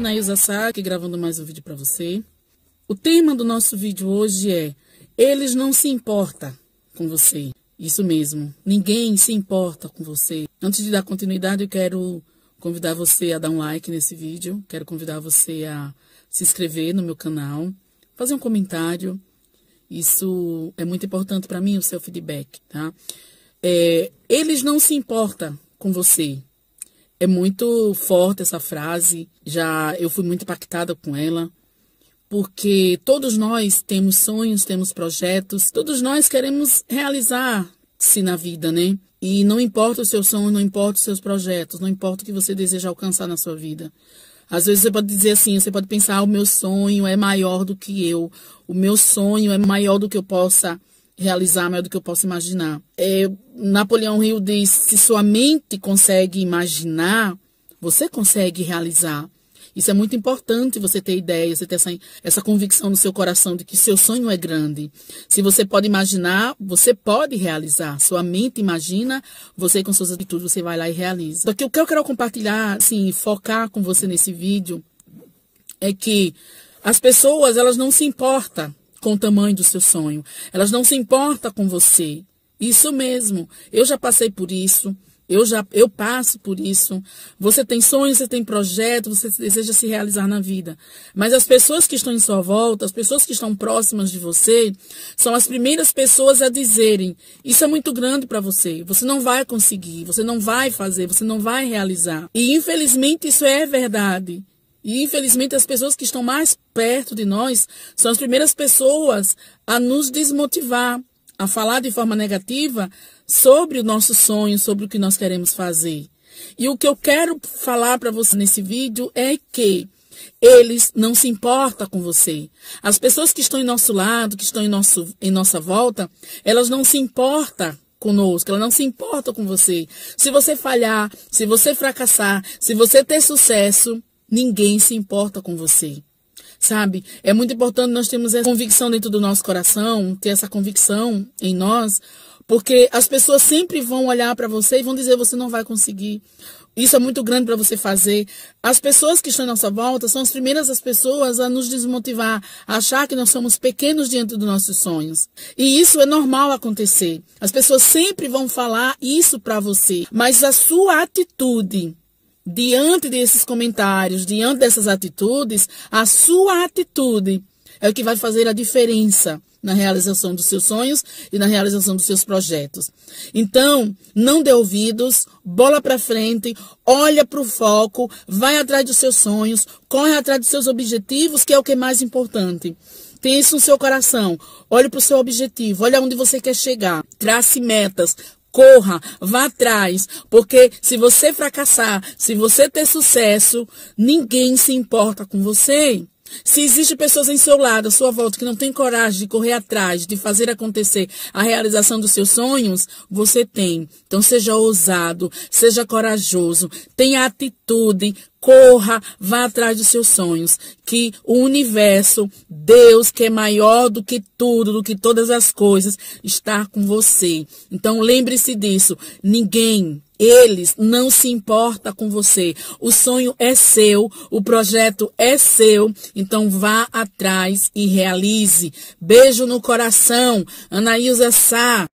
Anaísa Sá, aqui gravando mais um vídeo para você. O tema do nosso vídeo hoje é Eles não se importam com você. Isso mesmo, ninguém se importa com você. Antes de dar continuidade, eu quero convidar você a dar um like nesse vídeo. Quero convidar você a se inscrever no meu canal, fazer um comentário. Isso é muito importante para mim, o seu feedback, tá? É, eles não se importam com você. É muito forte essa frase. Já eu fui muito impactada com ela, porque todos nós temos sonhos, temos projetos, todos nós queremos realizar-se na vida, né? E não importa o seu sonho, não importa os seus projetos, não importa o que você deseja alcançar na sua vida. Às vezes você pode dizer assim, você pode pensar, ah, o meu sonho é maior do que eu, o meu sonho é maior do que eu possa realizar, maior do que eu possa imaginar. É, Napoleão Hill diz, se sua mente consegue imaginar, você consegue realizar. Isso é muito importante você ter ideia, você ter essa, essa convicção no seu coração de que seu sonho é grande. Se você pode imaginar, você pode realizar. Sua mente imagina, você com suas atitudes, você vai lá e realiza. Só que o que eu quero compartilhar, assim, focar com você nesse vídeo é que as pessoas, elas não se importam com o tamanho do seu sonho. Elas não se importam com você. Isso mesmo. Eu já passei por isso. Eu já eu passo por isso. Você tem sonhos, você tem projetos, você deseja se realizar na vida. Mas as pessoas que estão em sua volta, as pessoas que estão próximas de você, são as primeiras pessoas a dizerem: "Isso é muito grande para você. Você não vai conseguir, você não vai fazer, você não vai realizar". E infelizmente isso é verdade. E infelizmente as pessoas que estão mais perto de nós são as primeiras pessoas a nos desmotivar, a falar de forma negativa sobre o nosso sonho, sobre o que nós queremos fazer. E o que eu quero falar para você nesse vídeo é que eles não se importam com você. As pessoas que estão em nosso lado, que estão em, nosso, em nossa volta, elas não se importam conosco, elas não se importam com você. Se você falhar, se você fracassar, se você ter sucesso, ninguém se importa com você. Sabe? É muito importante nós termos essa convicção dentro do nosso coração, ter essa convicção em nós, porque as pessoas sempre vão olhar para você e vão dizer você não vai conseguir. Isso é muito grande para você fazer. As pessoas que estão à nossa volta são as primeiras as pessoas a nos desmotivar, a achar que nós somos pequenos diante dos nossos sonhos. E isso é normal acontecer. As pessoas sempre vão falar isso para você, mas a sua atitude diante desses comentários, diante dessas atitudes, a sua atitude é o que vai fazer a diferença na realização dos seus sonhos e na realização dos seus projetos. Então, não dê ouvidos, bola para frente, olha para o foco, vai atrás dos seus sonhos, corre atrás dos seus objetivos, que é o que é mais importante. Tenha isso no seu coração. Olhe para o seu objetivo, olha onde você quer chegar. Trace metas, corra, vá atrás, porque se você fracassar, se você ter sucesso, ninguém se importa com você. Se existem pessoas em seu lado, à sua volta, que não têm coragem de correr atrás, de fazer acontecer a realização dos seus sonhos, você tem. Então seja ousado, seja corajoso, tenha atitude, corra, vá atrás dos seus sonhos. Que o universo, Deus, que é maior do que tudo, do que todas as coisas, está com você. Então lembre-se disso. Ninguém eles não se importam com você. O sonho é seu, o projeto é seu, então vá atrás e realize. Beijo no coração. Anaísa Sá.